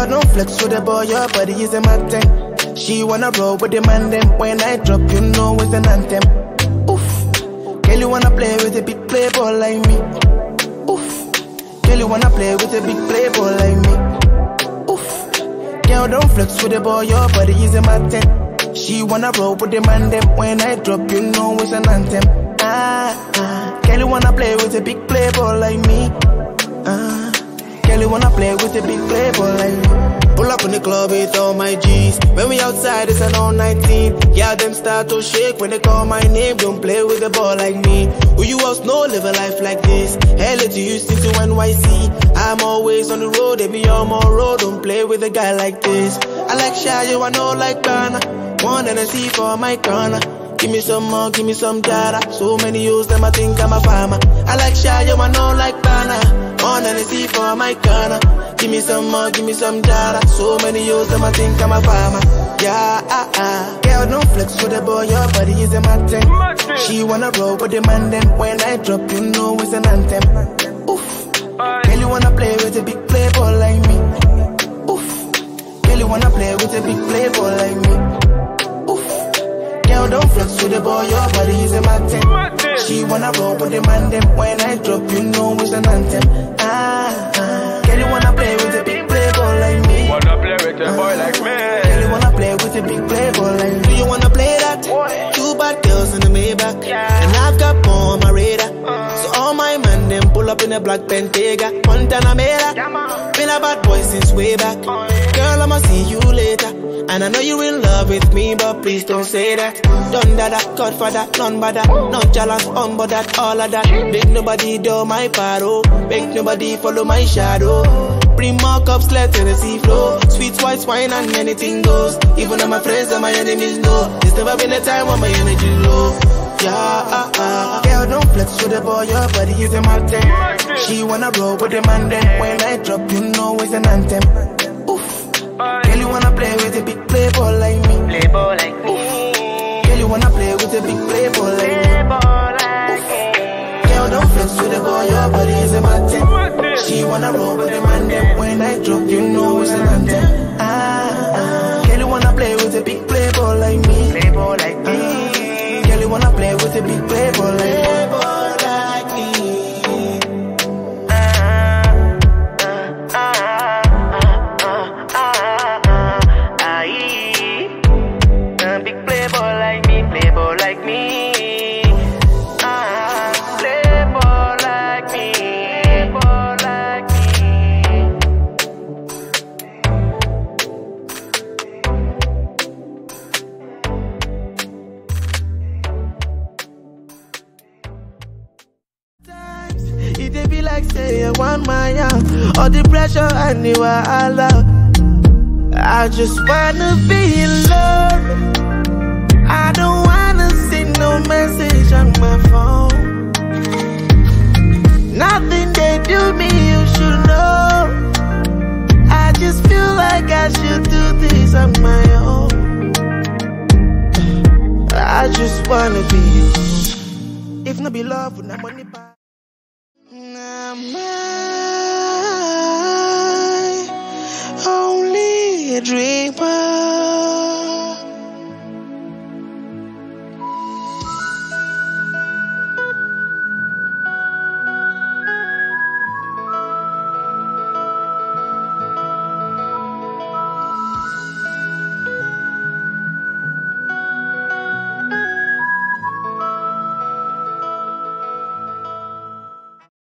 Girl, don't flex with the boy, your body is a thing. She wanna roll with the man, then when I drop, you know it's an anthem. Oof. Girl, you wanna play with a big playboy like me. Oof. Girl, you wanna play with a big playboy like me. Oof. Girl, don't flex with the boy, your body is a thing. She wanna roll with the man, then when I drop, you know it's an anthem. Ah, ah. Girl, you wanna play with a big playboy like me. Girl, wanna play with a big playboy like. Pull up in the club with all my G's. When we outside, it's an all 19. Yeah, them start to shake when they call my name. Don't play with the ball like me. Who you else know live a life like this? LA to Houston to NYC. I'm always on the road, they be on my road. Don't play with a guy like this. I like shayo I know like gbana. One Hennessy for my corner. Give me some more, give me some jara. So many use them, I think I'm a farmer. I like shayo I know like gbana. One Hennessy for my corner. Give me some more, give me some jara. So many use them, I think I'm a farmer. Yeah, ah, ah. Girl, don't flex with the boy, your body is a thing. She wanna roll with the man, then when I drop, you know it's an anthem. Oof. Girl, you wanna play with a big playboy like me. Wanna roll with the man, then when I drop, you know it's an anthem. Ah, ah. Girl, you wanna play with a big playboy like me. Wanna play with a boy like me? Girl, you wanna play with a big playboy like me. Do you wanna play that? Two bad girls in the Maybach. And I've got more on my radar. So all my man, them pull up in a black Bentayga. Montana Mera. Been a bad boy since way back. Girl, I'ma see you later. And I know you're in love with me, but please don't say that. Done that, Godfather, none but that. No jealous, on but that, all of that. Big nobody do my paro. Make nobody follow my shadow. Bring more cups, let Hennessy flow. Sweet white wine and anything goes. Even on my friends and my enemies know. There's never been a time when my energy low. Yeah, ah, ah. Girl, don't flex with the boy, your body is a thing. She wanna roll with the man, then when I drop, you know it's an anthem. A big like me. Playboy like me. Girl, you wanna play with a big playboy like me. Playboy like me. Girl, don't flex with the boy, your body is a mad. She wanna roll with the man, then when I drop, you know it's an like me. Ah, Playboy like me, be like say I want my. All the pressure and the wahala. I just wanna be in love. I don't on my own. I just wanna be you. If not be love, not money back. Nah.